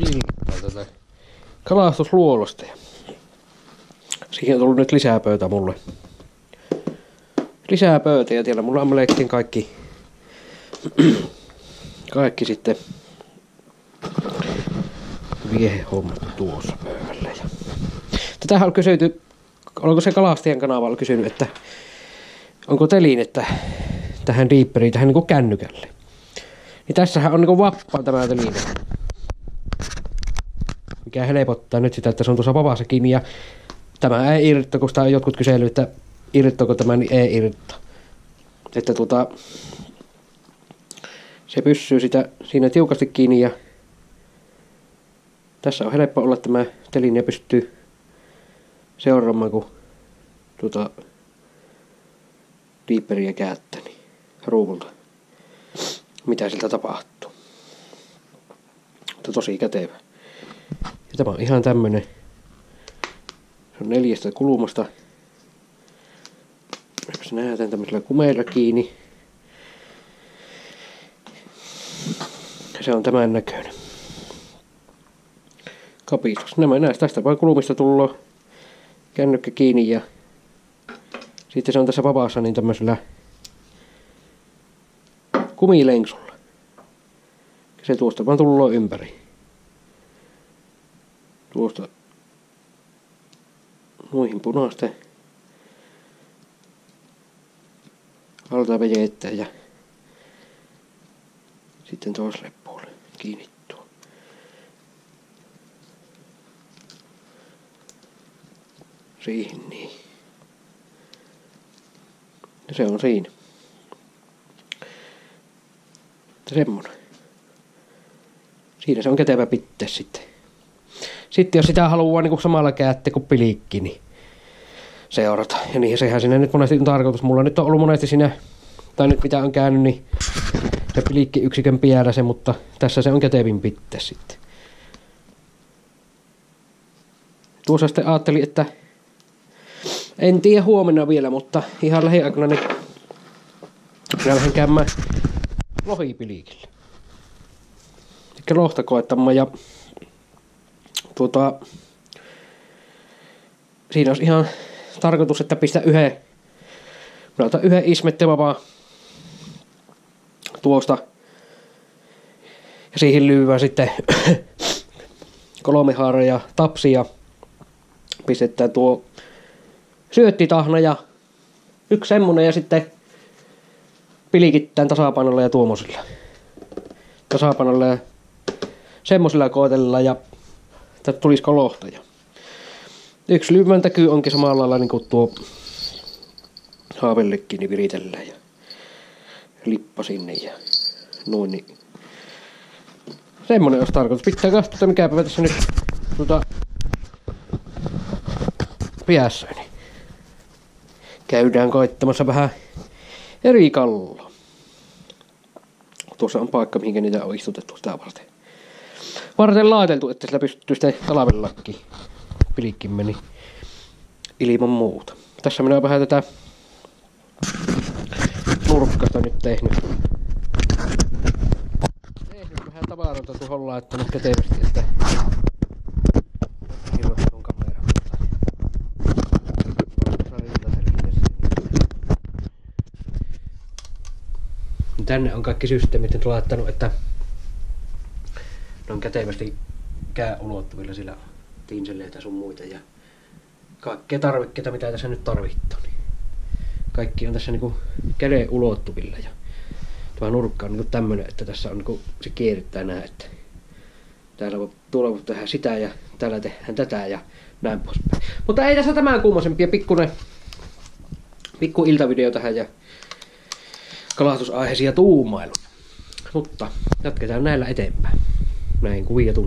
ilmoittaa tätä kalastusluolosta. Siihen on tullut nyt lisää pöytä mulle. Lisää pöytä ja siellä mulla on melkein kaikki, kaikki sitten viehehommat tuossa pöydällä. Ja tätähän on kysytty, onko se kalastajan kanavalla kysynyt, että onko että tähän diipperiin, tähän niin kännykälle. Niin tässähän on niin vappaa tämä teline. Mikä helpottaa nyt sitä, että se on tuossa vapaassa kiinni ja tämä ei irrota, kun sitä jotkut kysely, että irrottaako tämä, niin ei irrota. Että tuota, se pysyy sitä siinä tiukasti kiinni ja tässä on helppo olla tämä teline pystyy seuraamaan, kun tuota viiperiä käyttäni niin ruuvulta. Mitä siltä tapahtuu. Mutta tosi kätevä. Tämä on ihan tämmönen. Se on neljästä kulmasta. Jos näytän tämmöisellä kumeilla kiinni. Se on tämän näköinen. Kapistus. Nämä näistä tästä vain kulmista tullut kännykkä kiinni ja sitten se on tässä vapaassa niin tämmöisellä kumilenksulla. Se tuosta vaan tullut ympäri. Tuosta noihin punaisten alta vejettä ja sitten toiselle puolelle kiinnittyy. Siihen niin. Ja se on siinä. Semmonen. Siinä se on kätevä pitte sitten. Sitten jos sitä haluaa niin kuin samalla käytte kuin pilikki, niin seurata. Ja niin sehän siinä nyt monesti on tarkoitus. Mulla nyt on ollut monesti siinä, tai nyt mitä on käynyt, niin se pilikki yksikön pielä se, mutta tässä se on kätevin pitte sitten. Tuossa sitten ajattelin, että en tiedä huomenna vielä, mutta ihan lähiaikoina niin minä lähden käymään lohipilikillä. Eli lohta koettamaan ja tuota, siinä olisi ihan tarkoitus, että pistä yhden, minä otan yhden ismettelä vaan tuosta ja siihen lyyvää sitten kolme haaraa tapsia pistetään tuo syöttitahna ja yksi semmonen ja sitten pilikittään tasapainolla ja tuommoisilla. Tasapainolla ja semmoisilla koetella ja että tulisiko lohtaja. Yksi lyymän täky onkin samalla lailla niin kuin tuo haavellekin niin viritellään ja lippa sinne ja noin niin. Semmonen olisi tarkoitus. Pitää katsoa, mikäpä tässä nyt tuota piässäni käydään koittamassa vähän eri kalloa. Tuossa on paikka, mihin niitä on istutettu sitä varten. Varten laateltu, että sillä pystyy sitten talvellakin pilikkin meni ilman muuta. Tässä minä vähän tätä nurkkasta nyt tehnyt. Tehnyt vähän tavaroita tuohon laittanut kätevästi, että tänne on kaikki systeemit nyt laittanut, että ne on kätevästi kää ulottuvilla sillä tinseleitä sun muita ja kaikkea tarvikkeita, mitä tässä nyt tarvittaa. Niin kaikki on tässä niinku käden ulottuvilla ja tuo nurkka on niinku tämmönen, että tässä on niinku, se kierryttää näin, että täällä voi, tuolla voi tehdä sitä ja täällä tehdään tätä ja näin poispäin. Mutta ei tässä tämän kummosempia, pikkunen pikku iltavideo tähän ja kalastusaiheisia tuumailu. Mutta jatketaan näillä eteenpäin. näin kuvioituneena